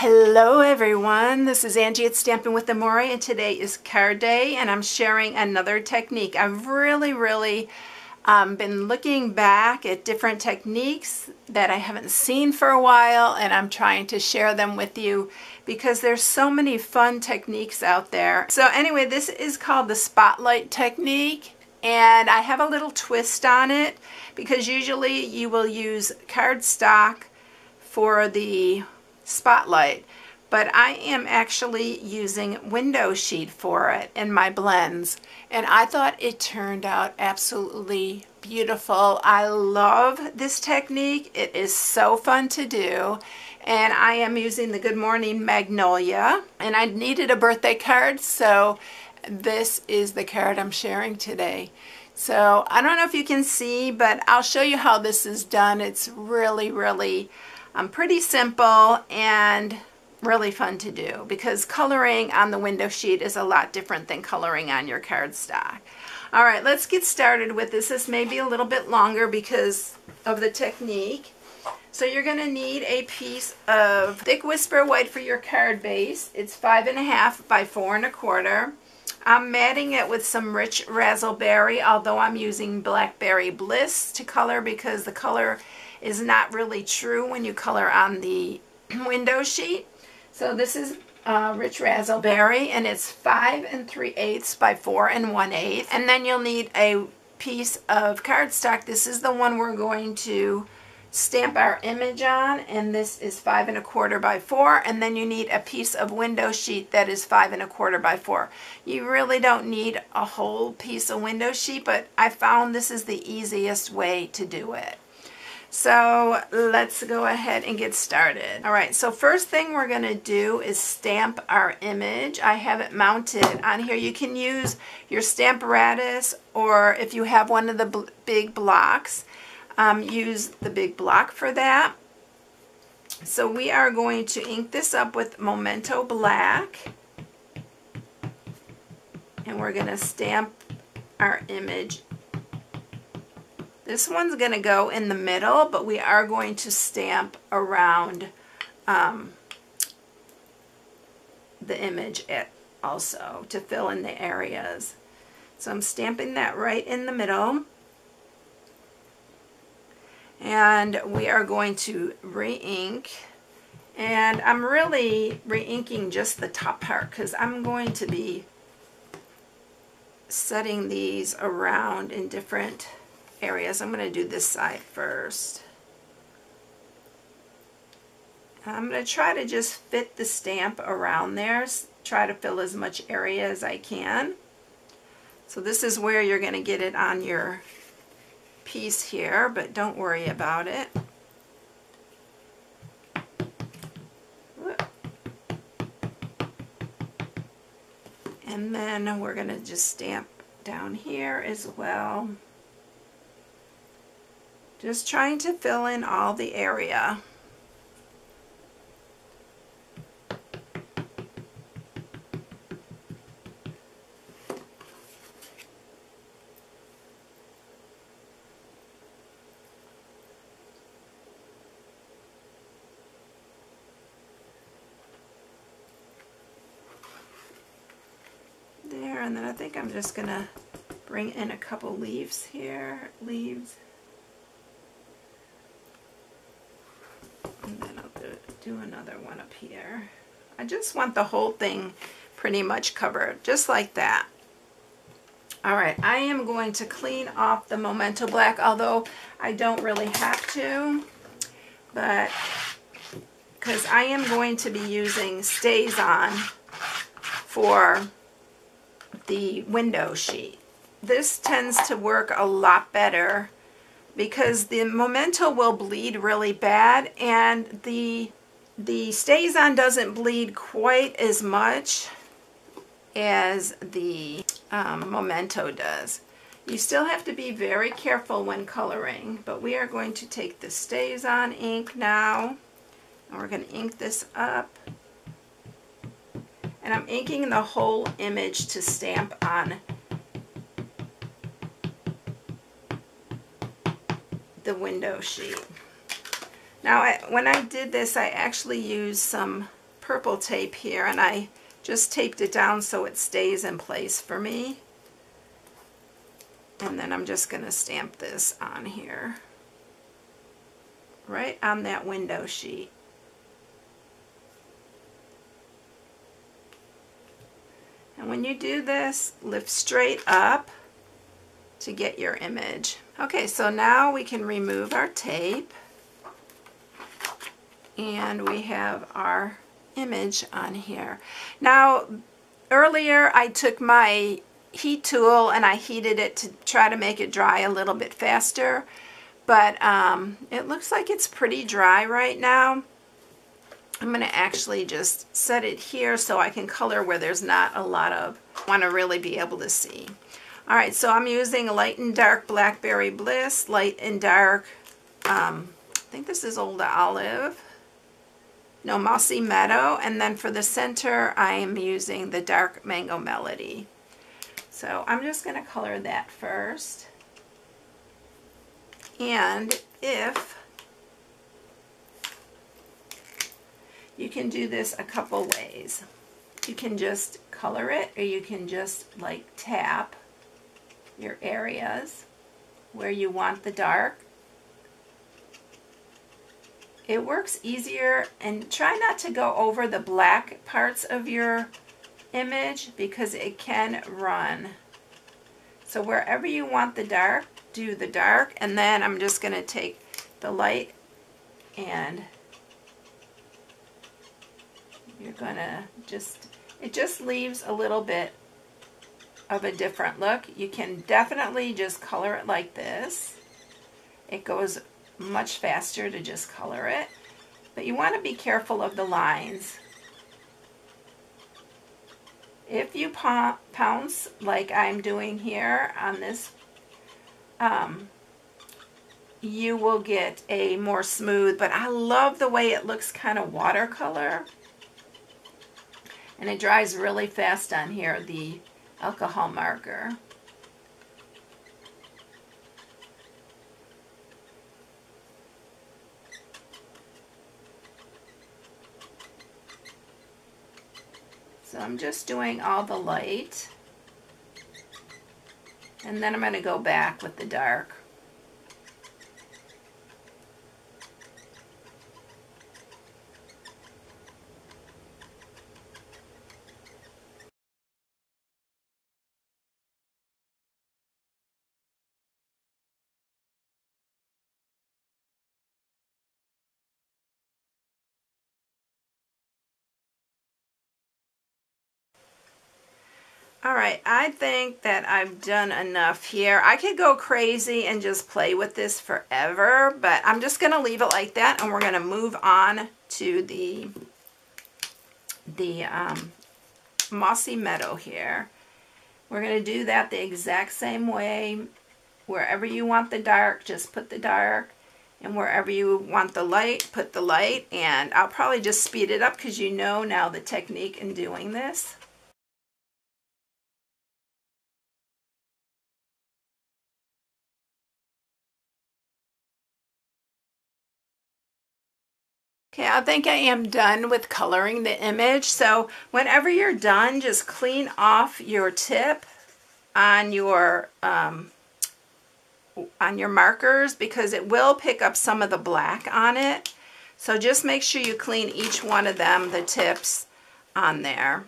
Hello everyone, this is Angie at Stampin' with Amore and today is card day and I'm sharing another technique. I've really, really um, been looking back at different techniques that I haven't seen for a while and I'm trying to share them with you because there's so many fun techniques out there. So anyway, this is called the spotlight technique and I have a little twist on it because usually you will use cardstock for the spotlight but I am actually using window sheet for it in my blends and I thought it turned out absolutely beautiful. I love this technique. It is so fun to do and I am using the Good Morning Magnolia and I needed a birthday card so this is the card I'm sharing today. So I don't know if you can see but I'll show you how this is done. It's really really um, pretty simple and really fun to do because coloring on the window sheet is a lot different than coloring on your cardstock. All right, let's get started with this. This may be a little bit longer because of the technique. So you're going to need a piece of thick whisper white for your card base. It's five and a half by four and a quarter. I'm matting it with some rich razzleberry, although I'm using Blackberry Bliss to color because the color is not really true when you color on the window sheet. So this is uh, Rich Razzleberry and it's 5 and 3 eighths by 4 and 1 eighth. And then you'll need a piece of cardstock. This is the one we're going to stamp our image on and this is five and a quarter by four and then you need a piece of window sheet that is five and a quarter by four you really don't need a whole piece of window sheet but I found this is the easiest way to do it so let's go ahead and get started. All right, so first thing we're going to do is stamp our image. I have it mounted on here. You can use your Stamparatus or if you have one of the big blocks, um, use the big block for that. So we are going to ink this up with Memento Black. And we're going to stamp our image this one's going to go in the middle, but we are going to stamp around um, the image it also to fill in the areas. So I'm stamping that right in the middle. And we are going to re-ink. And I'm really re-inking just the top part because I'm going to be setting these around in different areas. I'm going to do this side first. I'm going to try to just fit the stamp around there, try to fill as much area as I can. So this is where you're going to get it on your piece here, but don't worry about it. And then we're going to just stamp down here as well. Just trying to fill in all the area. There, and then I think I'm just going to bring in a couple leaves here, leaves. Do another one up here. I just want the whole thing pretty much covered, just like that. All right, I am going to clean off the Memento Black, although I don't really have to, but because I am going to be using StazOn for the window sheet. This tends to work a lot better because the Memento will bleed really bad and the the StazOn doesn't bleed quite as much as the um, Memento does. You still have to be very careful when coloring, but we are going to take the StazOn ink now, and we're going to ink this up. And I'm inking the whole image to stamp on the window sheet. Now, I, when I did this, I actually used some purple tape here and I just taped it down so it stays in place for me. And then I'm just going to stamp this on here, right on that window sheet. And when you do this, lift straight up to get your image. Okay, so now we can remove our tape and we have our image on here. Now, earlier I took my heat tool and I heated it to try to make it dry a little bit faster, but um, it looks like it's pretty dry right now. I'm going to actually just set it here so I can color where there's not a lot of, want to really be able to see. All right, so I'm using light and dark Blackberry Bliss, light and dark, um, I think this is Old Olive, no Mossy Meadow, and then for the center I am using the dark Mango Melody. So I'm just going to color that first. And if you can do this a couple ways. You can just color it or you can just like tap your areas where you want the dark. It works easier and try not to go over the black parts of your image because it can run. So wherever you want the dark, do the dark and then I'm just going to take the light and you're going to just, it just leaves a little bit of a different look. You can definitely just color it like this. It goes much faster to just color it. But you want to be careful of the lines. If you pounce like I'm doing here on this, um, you will get a more smooth, but I love the way it looks kind of watercolor. And it dries really fast on here, the alcohol marker. So I'm just doing all the light. And then I'm going to go back with the dark. All right, I think that I've done enough here. I could go crazy and just play with this forever, but I'm just going to leave it like that, and we're going to move on to the, the um, Mossy Meadow here. We're going to do that the exact same way. Wherever you want the dark, just put the dark. And wherever you want the light, put the light. And I'll probably just speed it up because you know now the technique in doing this. Okay, I think I am done with coloring the image. So whenever you're done, just clean off your tip on your um, on your markers because it will pick up some of the black on it. So just make sure you clean each one of them, the tips on there.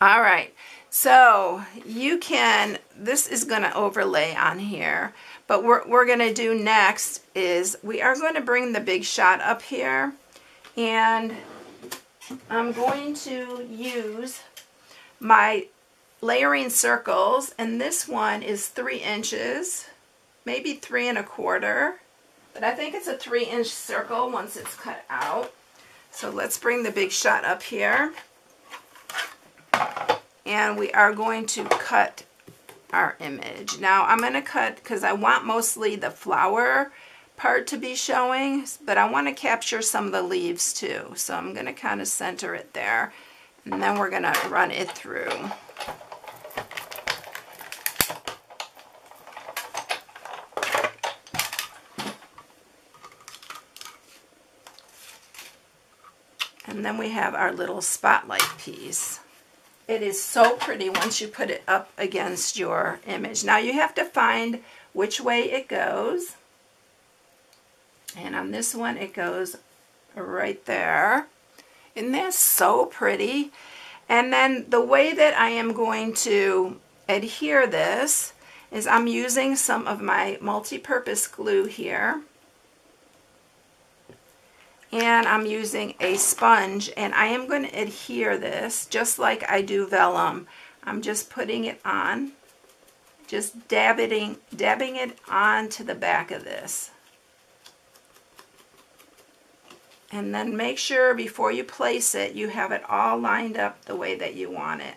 All right, so you can, this is going to overlay on here. But what we're going to do next is we are going to bring the big shot up here. And I'm going to use my layering circles. And this one is three inches, maybe three and a quarter. But I think it's a three inch circle once it's cut out. So let's bring the big shot up here. And we are going to cut our image. Now I'm going to cut because I want mostly the flower part to be showing, but I want to capture some of the leaves too. So I'm going to kind of center it there and then we're going to run it through. And then we have our little spotlight piece. It is so pretty once you put it up against your image. Now you have to find which way it goes. And on this one it goes right there. Isn't that so pretty? And then the way that I am going to adhere this is I'm using some of my multi-purpose glue here and I'm using a sponge and I am going to adhere this just like I do vellum. I'm just putting it on, just dabbing, dabbing it onto the back of this. And then make sure before you place it, you have it all lined up the way that you want it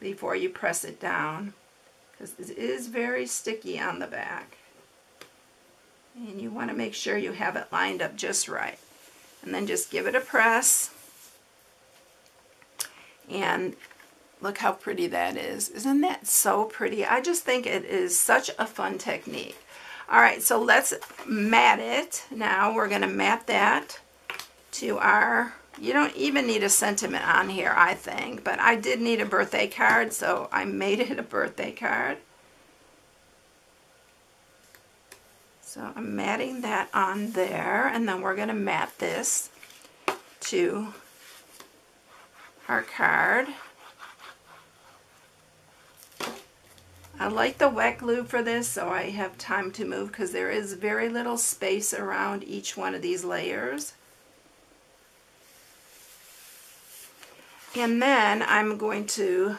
before you press it down. Because it is very sticky on the back. And you want to make sure you have it lined up just right and then just give it a press. And look how pretty that is. Isn't that so pretty? I just think it is such a fun technique. All right so let's mat it. Now we're gonna mat that to our you don't even need a sentiment on here I think but I did need a birthday card so I made it a birthday card So I'm matting that on there, and then we're going to mat this to our card. I like the wet glue for this so I have time to move because there is very little space around each one of these layers. And then I'm going to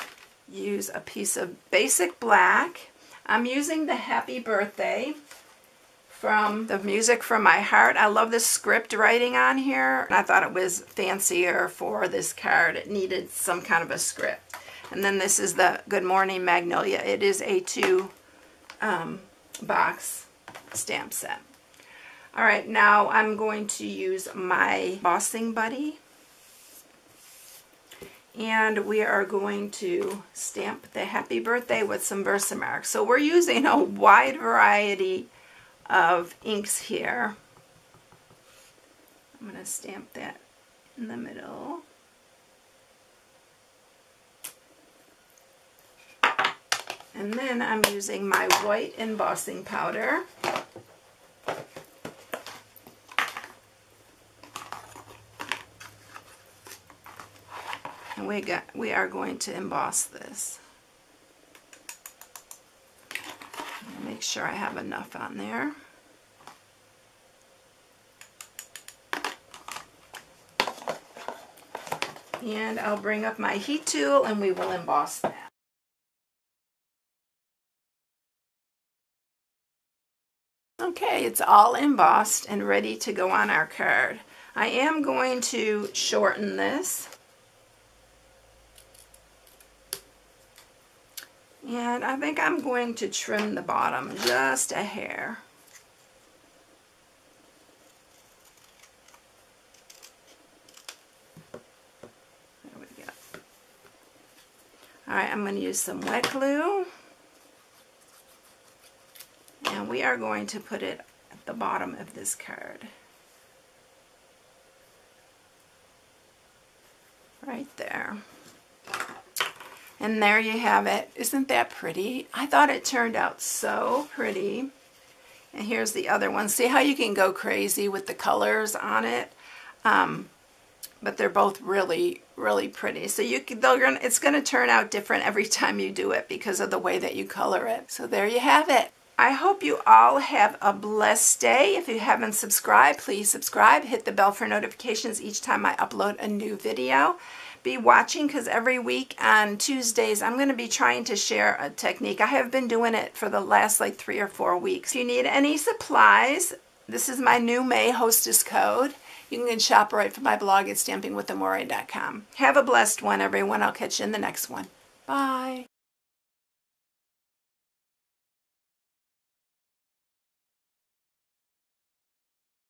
use a piece of basic black. I'm using the Happy Birthday from the Music from My Heart. I love the script writing on here. I thought it was fancier for this card. It needed some kind of a script. And then this is the Good Morning Magnolia. It is a two um, box stamp set. All right, now I'm going to use my Bossing Buddy. And we are going to stamp the happy birthday with some Versamark. So we're using a wide variety of inks here. I'm going to stamp that in the middle. And then I'm using my white embossing powder. And we got we are going to emboss this. Make sure I have enough on there. And I'll bring up my heat tool and we will emboss that. Okay, it's all embossed and ready to go on our card. I am going to shorten this And I think I'm going to trim the bottom just a hair. There we go. All right, I'm going to use some wet glue. And we are going to put it at the bottom of this card. Right there. And there you have it. Isn't that pretty? I thought it turned out so pretty. And here's the other one. See how you can go crazy with the colors on it? Um, but they're both really, really pretty. So you can, gonna, it's going to turn out different every time you do it because of the way that you color it. So there you have it. I hope you all have a blessed day. If you haven't subscribed, please subscribe. Hit the bell for notifications each time I upload a new video be watching because every week on Tuesdays I'm going to be trying to share a technique. I have been doing it for the last like three or four weeks. If you need any supplies, this is my new May hostess code. You can shop right from my blog at stampingwithamore.com. Have a blessed one, everyone. I'll catch you in the next one. Bye.